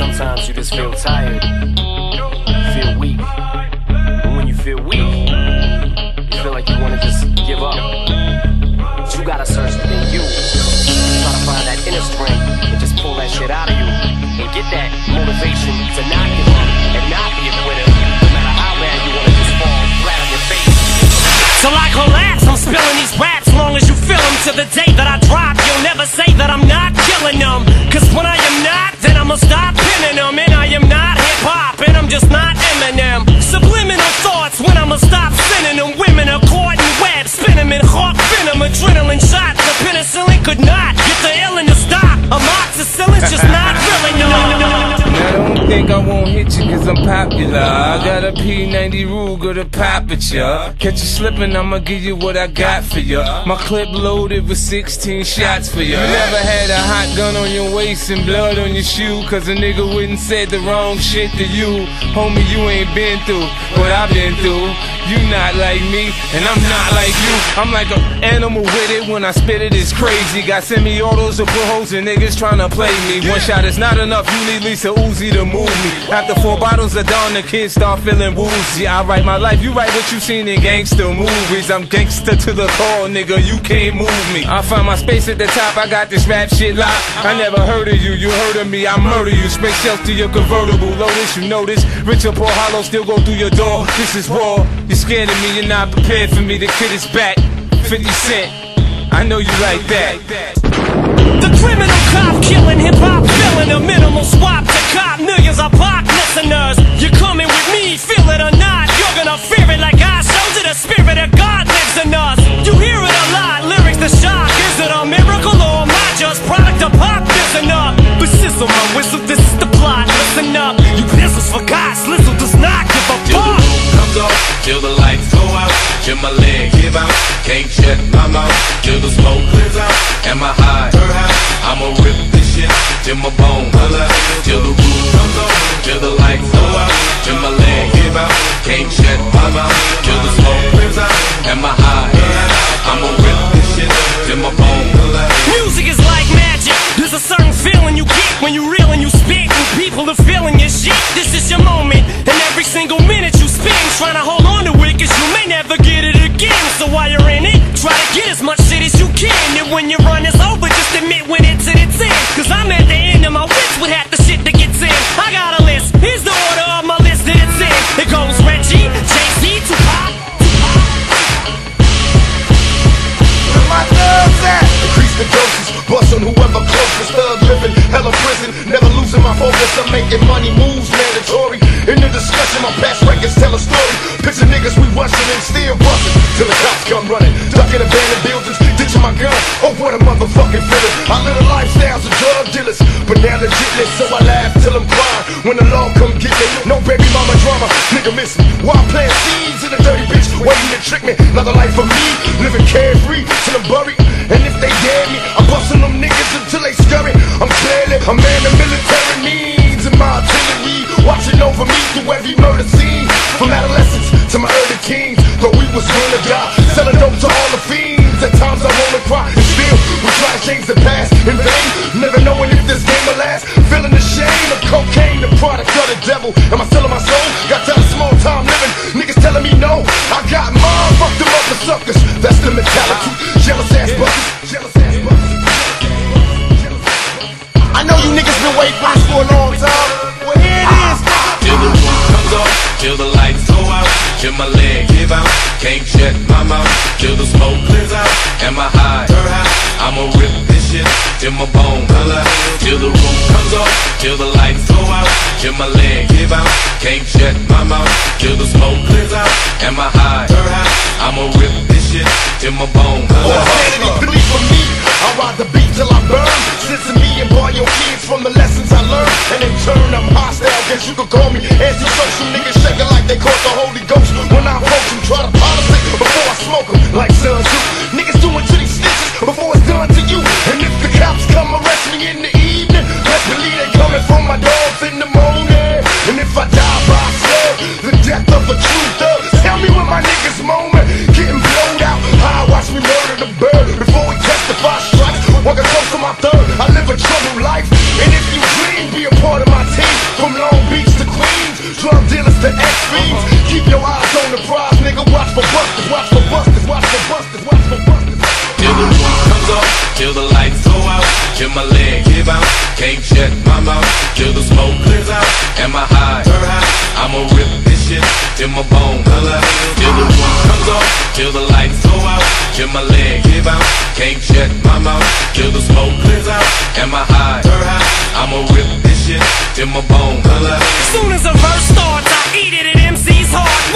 Sometimes you just feel tired, feel weak. And when you feel weak, stop sending them. Women are caught in webs, spin them in hawk venom, adrenaline shots. The penicillin could not get the illin to stop. Amoxicillin's just not think I won't hit you cause I'm popular. I got a P90 Ruger to pop at ya. Catch you slipping, I'ma give you what I got for ya. My clip loaded with 16 shots for ya. You never had a hot gun on your waist and blood on your shoe cause a nigga wouldn't said the wrong shit to you. Homie, you ain't been through what I've been through. You not like me, and I'm not like you. I'm like an animal with it when I spit it, it's crazy. Got semi-autos to put holes in niggas tryna play me. One shot is not enough, you need Lisa Uzi to move me. After four bottles of Dawn, the kids start feeling woozy. I write my life, you write what you seen in gangster movies. I'm gangster to the core, nigga, you can't move me. I find my space at the top, I got this rap shit locked. I never heard of you, you heard of me, I murder you. Space shells to your convertible, Lotus, you know this. Richard Paul Hollow still go through your door. This is raw, you're scared of me, you're not prepared for me. The kid is back, 50 Cent. I know you like that. The criminal cop killing hip hop, filling a minimal swap to cop millions of pop listeners. You're coming with me, feel it or not. You're gonna fear it like I showed you. The spirit of God lives in us. You hear it a lot, lyrics the shock. Is it a miracle or am I just product of pop? Listen up, but sizzle my whistle. This is the plot. Listen up, you pistols for God. Slizzle does not give a fuck. comes off, till the lights go out, till my leg give out. Can't shut my mouth till the smoke clears out. Am I high? Till my bone holla. Till the off, till the go out, till my leg. Can't shut my mouth till the smoke clears out. I'm making money moves mandatory. In the discussion, my past records tell a story. Picture niggas we rushing and still busting till the cops come running. Ducking in abandoned buildings, ditching my gun. Oh, what a motherfucking feeling. I live a lifestyles of drug dealers, but now legitless, so I laugh till I'm crying. When the law come get me, no baby mama drama, nigga miss me. While I'm playing seeds in a dirty bitch, waiting to trick me. Another life for me, teens, thought we was gonna die. Selling dope to all the fiends. At times I wanna cry, and still we try to change the past in vain. Never knowing if this game will last. Feeling the shame of cocaine, the product of the devil. Am I selling my soul? Got of small time living. Niggas telling me no. I got mine, fuck them other suckers. That's the mentality. Jealous ass buckets. Jealous ass buckets. I know you niggas been waiting for a long time. Well, here it is. Till the roof comes off, till the out, till my my the smoke clears out. Am I high? I'ma rip this shit till my bone. Till the roof comes off, till the lights go out, till my leg give out. Can't shut my mouth till the smoke clears out. Am I high? I'ma rip this shit till my bone holla. Insanity, believe me. I ride the beat till I burn. Listen to me and borrow your kids from the lessons I learned. And in turn, I'm hostile. Guess you could call me anti-social. Niggas shaking like they caught Ghost. When I approach them, try to politic before I smoke them. Like Sun Tzu. Niggas doing to these snitches before it's done to you. And if the cops come arrest me in the evening, best believe they coming for my dogs in the morning. And if I die by slug, the death of a true thug. Tell me when my niggas moment getting blown out. I watch me murder the bird before we testify strikes. Walking close to my third, I live a troubled life. And if you dream, be a part of my team. From Long Beach to Queens, drug dealers to ex-fiends. Keep your eyes on the prize, nigga. Watch for busters, watch for busters, watch for busters, watch for busters. Till the roof comes off, till the lights go out, till my leg give out, can't shut my mouth, till the smoke clears out, and my high, her high, I'ma rip this shit till my bone color. Till the roof comes off, till the lights go out, till my leg give out, can't shut my mouth, till the smoke clears out, and my high, her high, I'ma rip this shit till my bone color. Soon as a verse starts, I eat it at